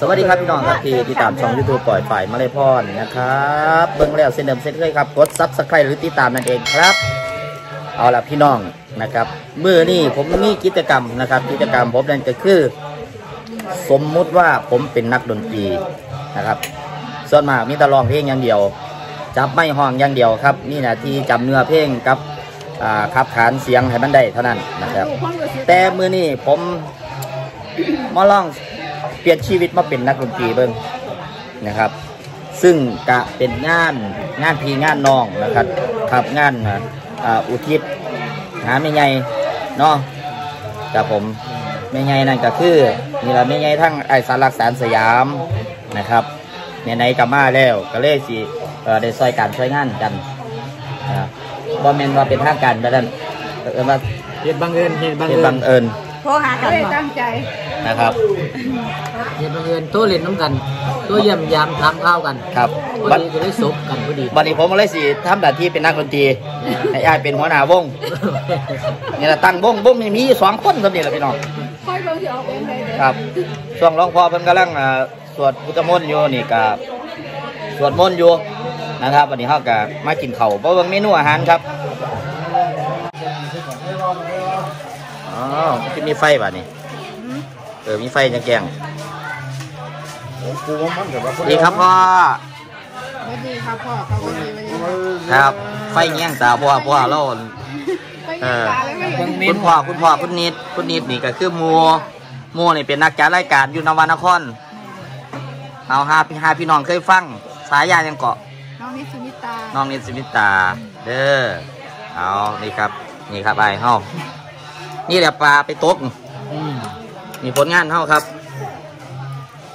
สวัสดีครับพี่น้องครับที่ติดตามช่องยูทูบปล่อยฝ่ายมาเลยพรนะครับเบิ้งแล้วเส้นเดิมเส้นเคยครับกด subscribe หรือติดตามนั่นเองครับ เอาละพี่น้องนะครับมื้อนี่ผมมีกิจกรรมนะครับ กิจกรรมผมนั่นก็คือ สมมุติว่าผมเป็นนักดนตรีนะครับ ส่วนมากมีแต่ร้องเพลงอย่างเดียว จับไมค์ร้องอย่างเดียวครับนี่นะที่จำเนื้อเพลงกับอ่าขับขานเสียงให้มันได้เท่านั้นนะครับ แต่มือนี่ผมมาลองเป ลี่ยนชีวิตมาเป็นนักดนตรีเบิ้งนะครับ ซึ่งกะเป็นงานงานพีงานน้องนะครับครับงานอ่าอ่าอุทิศหาไม่ใหญ่เนาะกับผมไม่ใหญ่นั่นก็คือนี่ละไม่ใหญ่ทั้งไอสารลักษณ์สยามนะครับเนี่ยไหนๆกับมาแล้วก็เลยสิเอ่อได้ซอยการช่วยงานกันอ่าบ่แม่นว่าเป็นทางการแต่นั้นเออมาเหตุบังเอิญเหตุบังเป็นเอิญบังเอิญโทรหากันตั้งใจ นะครับเหตุบังเอิญตัวเล่นน้ำกันตัวเยี่ยมยามถามข้าวกันครับพอบัดดีก็ได้สบกันพอดีบัดนี้ผมก็เลยสิทำหน้าที่เป็นนักดนตรีให้อายเป็นหัวหน้าวงนี่แหละตั้งวงวงนี่มีอยู่สองคนสำเนียงละพี่น้องค่อยเบิ่งสิออกเองได้เด้อครับช่วงร้องพอเพิ่นกำลังอ่าสวดพุทธมนต์อยู่นี่ก็สวดมนต์อยู่นะครับวันนี้เฮาก็มากินข้าวเพราะว่าเมนูอาหารครับอ๋อมันจะมีไฟป่ะนี่เออมีไฟจังแกงดีครับพ่อสวัสดีครับพ่อครับสวัสดีสวัสดีครับ ไฟแง่งตาพ่อพ่อเราไปกินปลาแล้วไม่เห็นคุณพ่อคุณพ่อคุณนิดคุณนิดนี่ก็คือหมัวมัวนี่เป็นนักจัดรายการอยู่นวนครเอาห้าพี่ห้าพี่น้องเคยฟังสายายังเกาะน้องนิสุมิตาน้องนิดสิมิตา เด้อเอานี่ครับ นี่ครับไอ้เฮานี่แหละปลาไปตก อืมมีผลงานเฮาครับ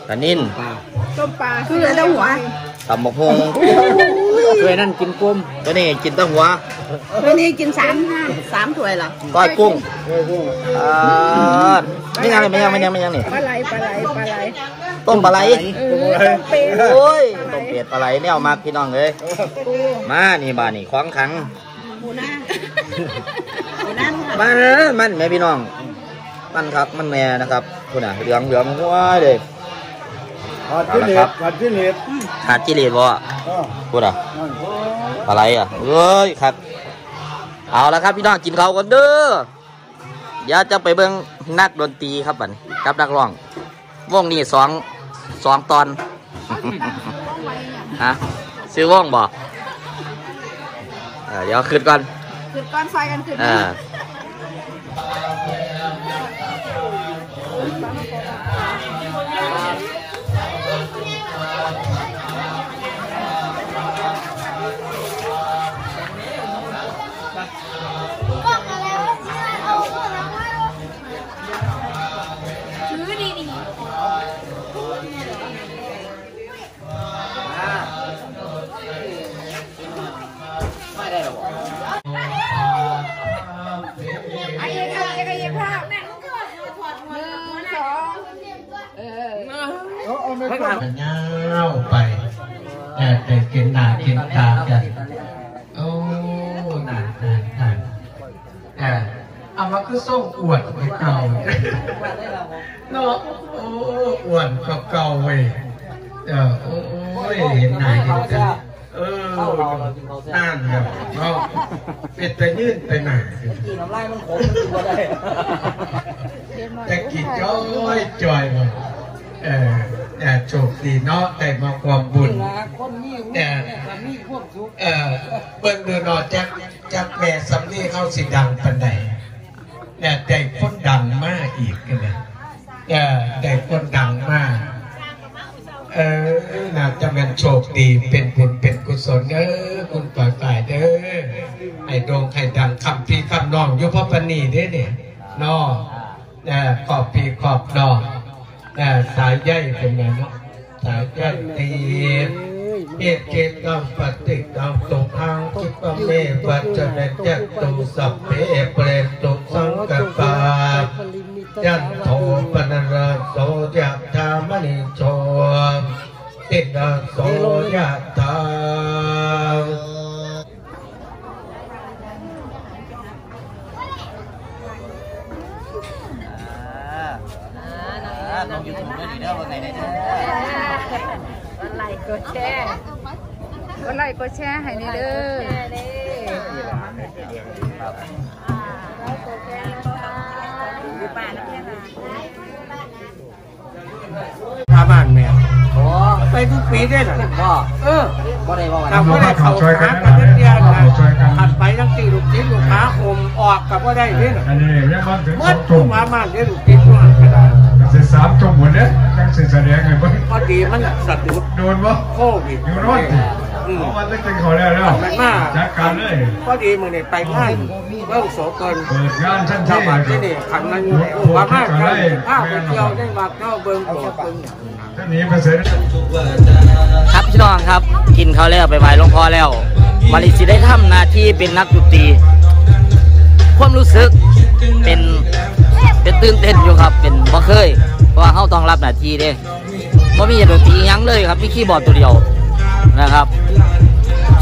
ตะนินปลาต้มปลาคืออะไรหัวตำบกฮงเคยนั่นกินกุ้มตัวนี้กินแตั้งหัววันนี้กินสามสามถ้วยเหรอก้อยกุ้งอ่าไม่ยังเลยไม่ยังไม่ยังไม่ยังนี่ปลาไหลปลาไหลปลาไหลต้มปลาไหลเออต้มเป็ดโอ้ยต้มเป็ดปลาไหลเนี่ยเอามาพี่น้องเลยปูมานี่บ้านนี่ของขังหมูน้าหมูน้ามาเด้อมันแม่พี่น้อง มันครับมันแม่นะครับคุณอะเหลืองเหลืองหัวเลยขาดที่เหล็กขาดที่เหล็กขาดจิเลดบ่อะอ่าพูดอะนั่นโอ้ปลาไหลอะเอ้ยครับ เอาละครับพี่น้องกินข้าวกันเด้อเดี๋ยวจะไปเบิ่งนักดนตรีครับบัดนี้กับนักร้องวงนี้สองสองตอนฮะซื้อวงบ่เออเดี๋ยวขึ้นก่อนขึ้นก้อนไฟกันขึ้นเออ เอาคือส่งอวดไปเก่าเนาะโอ้อวดก็เก่าเว้ยเออโอ้ยเห็นหนาเห็นตาเออนั่นแบบเนาะเป็นแต่ยื่นไปหนากินน้ำลายมันขมตัวได้จะกินจ้อยจอยมาเออแต่โชคดีเนาะแต่มาความบุญแต่เออเบิ่งดูเนาะจักจักแม่สำลีเข้าสิดังปันใด แต่แต่คนดังมากอีกนนะแต่คนดังมาก เออน่าจะเป็นโชคดีเป็นบุญเป็นกุศลเด้อคุณปล่อยฝ่ายเด้อให้โด่งให้ดังคำพี่คำน้องยุพปนีเด้เนี่ยนอเออขอบพี่ขอบน้องเออสายใยเป็นไงเนาะสายใยตี เอเกตังปฏิกังตุทังคิปะเมวัจเนจัตุสัพเพเปรตุสังกปายันโทปนรโสยะธามณิโชตินาโสยะธาอ่าานน้องยูทูบด้วยนี่เด้อว่าไงได้เด้อ กดแชร์กดไลค์กดแชร์ให้นี่เด้อแชร์เด้ครับอยู่ป่านะพี่นะพาบ้านแม่โอ้ไปทุกปีได้หรอพ่อเออบ่ได้ว่ากับกันว่ได้เขาหากันเดียวกันะถัดไปทั้งสี่ลูกชิ้นลูกค้าอมออกกับว่ได้เนี่ยอันมันถึงเมื่สอทุ่จุ่มมมามาเนี่ยลูกชิ้นว่าก็ได้ สิสามจุ่มหมดเนี่ยจังสิแสดงไงบ้างพอดีมันสะดุดโดนปะโควิดอยู่รอดเพราะมันต้องขอแล้วแล้วมันมาจัดการเลยพอดีมือเนี่ยไปง่ายเริ่มโสกลเปิดงานทันชาวทีบ้านที่นี่ขันมันว่ามากันข้าวไปเที่ยวได้มาเข้าเบิ้งโขกเบิ้งท่านนี้มาเสร็จครับพี่น้องครับ กินเขาวแล้วไปไหว้หลวงพ่อแล้ววันนี้สิได้ทำหน้าที่เป็นนักดนตรีความรู้สึกเป็น เป็นตื่นเต้นอยู่ครับ เป็นบ่เคย เพราะว่าเขาต้องรับหน้าที่เด้บ่มีดนตรียังเลยครับมีคีย์บอร์ดตัวเดียวนะครับ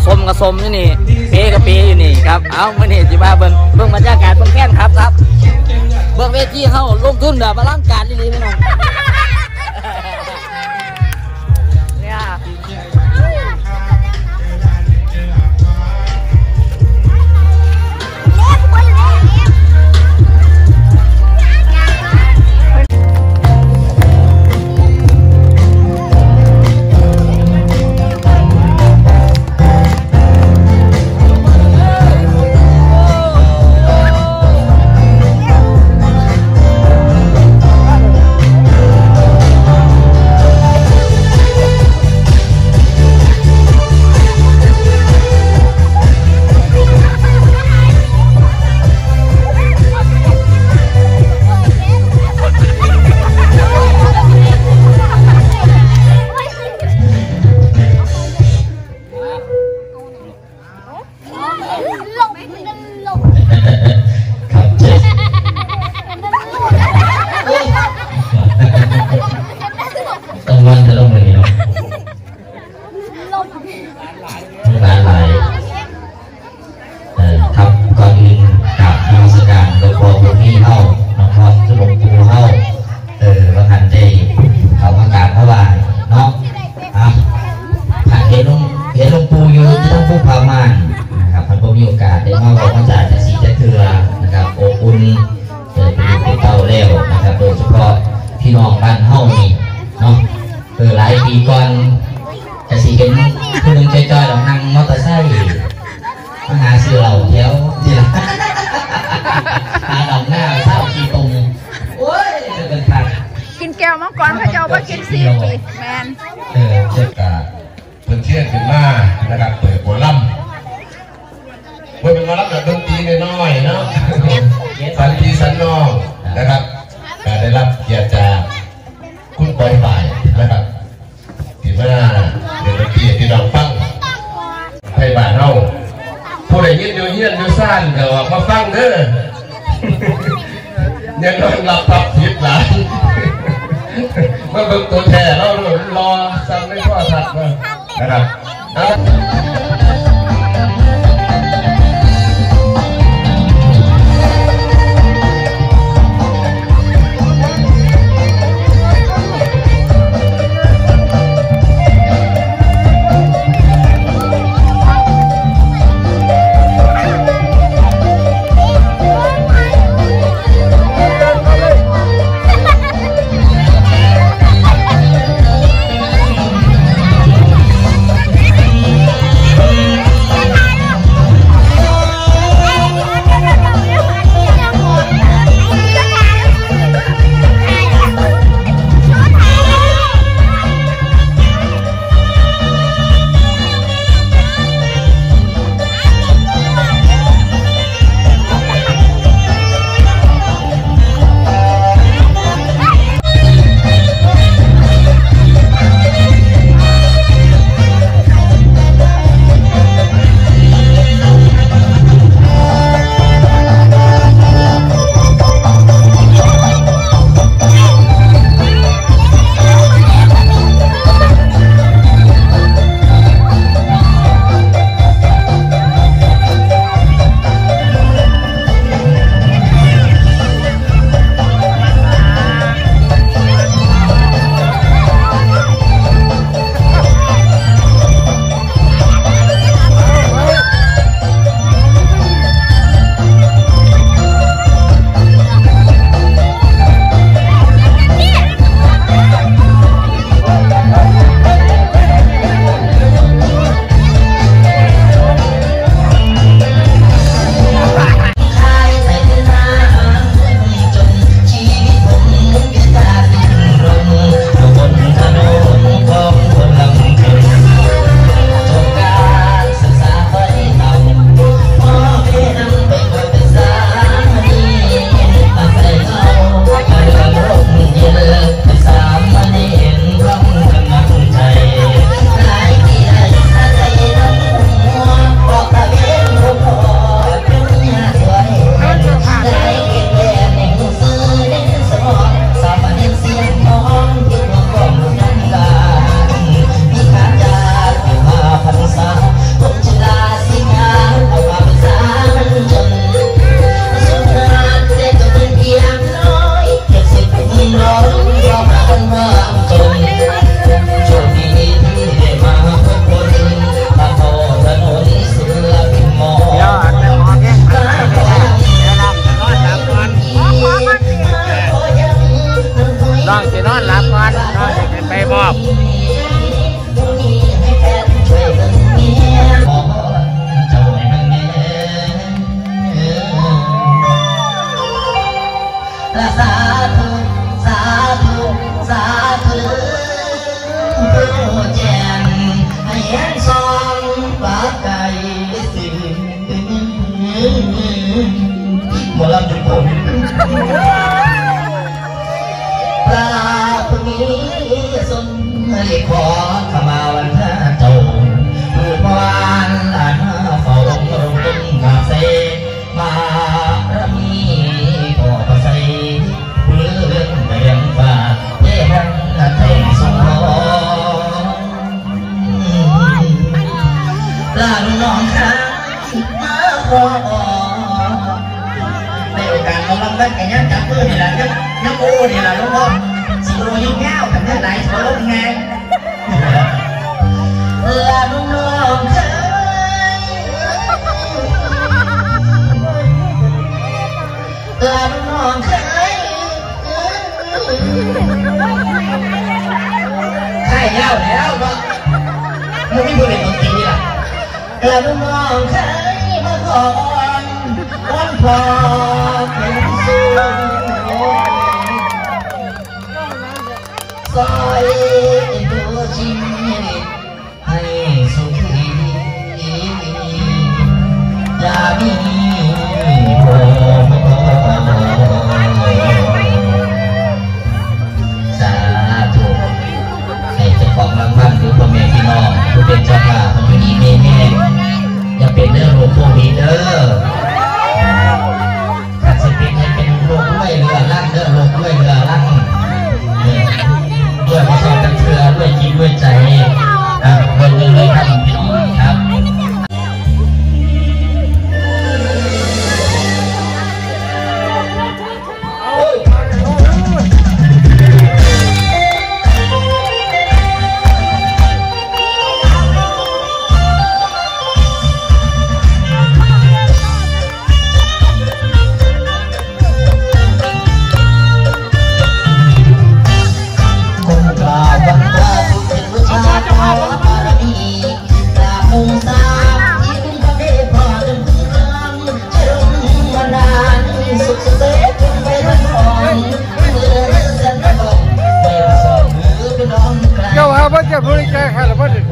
สมกับสมอยู่นี่เปกับเปอยู่นี่ครับเอามื่อนี้จิมาเบิ้งเบิ้งบรรยากาศเบิ้งแค้นครับครับ เบิ้งเวทีเขาลงทุนแบบอลังการดีๆไหมน้อง มีโอกาสได้มาบอกพระจ่าจะสีจะเถือนะครับอบอุ่นเออเป็นอยู่เป็นเก่าแล้วนะครับ โดยเฉพาะพี่น้องบ้านเฮานี่เนาะเออหลายปีก่อนกสิเห็นผู้หนึงจ้อยๆหลังนั่งมอเตอร์ไซค์มาหาซื้อเหล้าแถวที่ละหาดอกหน้าเศร้าขี้ตรงโอ้ยจะเป็นพันกินแก้วมังกรพระเจ้าว่ากินซีปีแมนเออเจ็บกาเพิ่นเชื่อขึ้นมานะครับเปิดโบลัม เปิดเป็นมารับแบบดนตรีน้อยๆเนาะสันทีสันนอกนะครับการได้รับเกียรติจากคุณปอยฝ่ายนะครับที่มาเดี๋ยวดนตรีที่เราฟังให้บ้านเฮาผู้ใดยินอยู่เฮียนอยู่ซ่านก็ว่ามาฟังเด้อยังนอนหลับพับผิดหลายมื่อเบิ่งตัวแท้เรารอสั่งไม่พ่อทัดมานะครับ សំលិខខមក ใช่แล้วแล้วก็ามันไม่พูดในดนตรีละกลุงมองเคยมาก่อนวันพอเป็นสูงซอย Yo, how about your booty tag? How about?